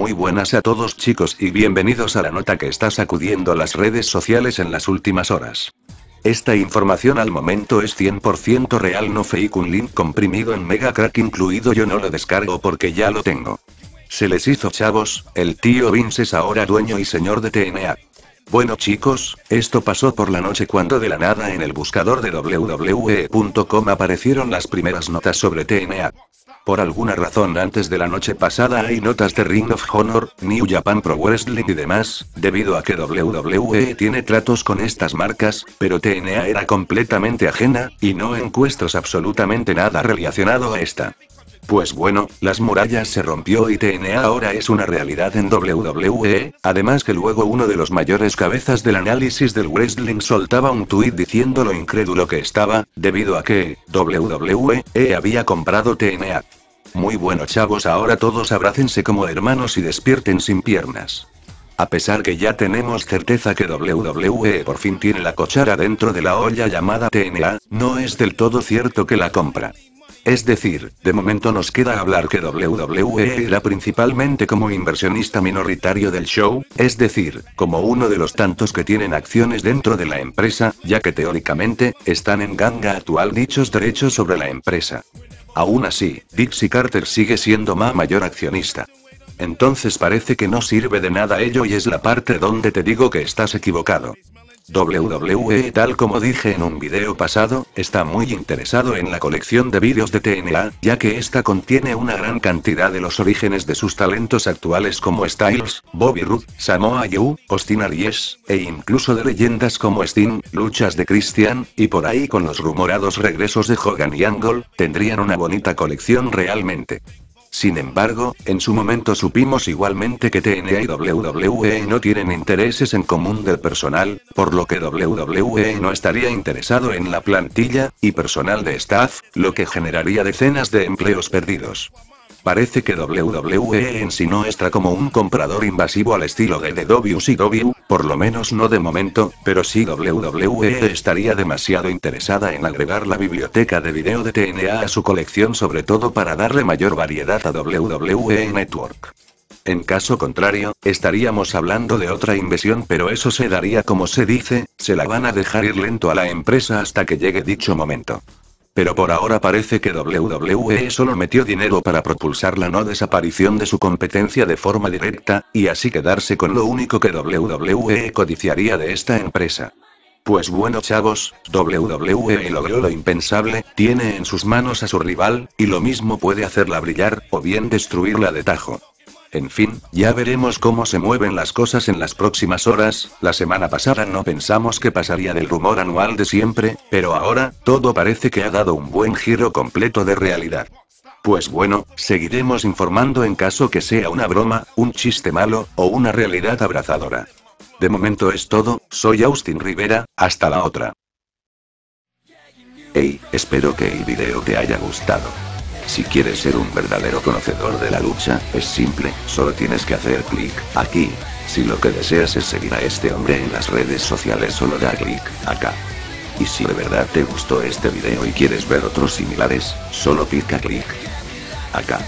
Muy buenas a todos chicos y bienvenidos a la nota que está sacudiendo las redes sociales en las últimas horas. Esta información al momento es 100% real, no fake, un link comprimido en Mega Crack incluido, yo no lo descargo porque ya lo tengo. Se les hizo chavos, el tío Vince es ahora dueño y señor de TNA. Bueno chicos, esto pasó por la noche cuando de la nada en el buscador de www.com aparecieron las primeras notas sobre TNA. Por alguna razón antes de la noche pasada hay notas de Ring of Honor, New Japan Pro Wrestling y demás, debido a que WWE tiene tratos con estas marcas, pero TNA era completamente ajena, y no encuestros absolutamente nada relacionado a esta. Pues bueno, las murallas se rompió y TNA ahora es una realidad en WWE, además que luego uno de los mayores cabezas del análisis del wrestling soltaba un tuit diciendo lo incrédulo que estaba, debido a que, WWE, había comprado TNA. Muy bueno chavos ahora todos abrácense como hermanos y despierten sin piernas. A pesar que ya tenemos certeza que WWE por fin tiene la cochara dentro de la olla llamada TNA, no es del todo cierto que la compra. Es decir, de momento nos queda hablar que WWE era principalmente como inversionista minoritario del show, es decir, como uno de los tantos que tienen acciones dentro de la empresa, ya que teóricamente, están en ganga actual dichos derechos sobre la empresa. Aún así, Dixie Carter sigue siendo ma mayor accionista. Entonces parece que no sirve de nada ello y es la parte donde te digo que estás equivocado. WWE tal como dije en un video pasado, está muy interesado en la colección de vídeos de TNA, ya que esta contiene una gran cantidad de los orígenes de sus talentos actuales como Styles, Bobby Roode, Samoa Joe, Austin Aries, e incluso de leyendas como Sting, luchas de Christian, y por ahí con los rumorados regresos de Hogan y Angle, tendrían una bonita colección realmente. Sin embargo, en su momento supimos igualmente que TNA y WWE no tienen intereses en común del personal, por lo que WWE no estaría interesado en la plantilla y personal de staff, lo que generaría decenas de empleos perdidos. Parece que WWE en sí no está como un comprador invasivo al estilo de WCW, por lo menos no de momento, pero sí WWE estaría demasiado interesada en agregar la biblioteca de video de TNA a su colección sobre todo para darle mayor variedad a WWE Network. En caso contrario, estaríamos hablando de otra inversión pero eso se daría como se dice, se la van a dejar ir lento a la empresa hasta que llegue dicho momento. Pero por ahora parece que WWE solo metió dinero para propulsar la no desaparición de su competencia de forma directa, y así quedarse con lo único que WWE codiciaría de esta empresa. Pues bueno chavos, WWE logró lo impensable, tiene en sus manos a su rival, y lo mismo puede hacerla brillar, o bien destruirla de tajo. En fin, ya veremos cómo se mueven las cosas en las próximas horas, la semana pasada no pensamos que pasaría del rumor anual de siempre, pero ahora, todo parece que ha dado un buen giro completo de realidad. Pues bueno, seguiremos informando en caso que sea una broma, un chiste malo, o una realidad abrazadora. De momento es todo, soy Austin Rivera, hasta la otra. Hey, espero que el video te haya gustado. Si quieres ser un verdadero conocedor de la lucha, es simple, solo tienes que hacer clic aquí. Si lo que deseas es seguir a este hombre en las redes sociales solo da clic acá. Y si de verdad te gustó este video y quieres ver otros similares, solo pica clic acá.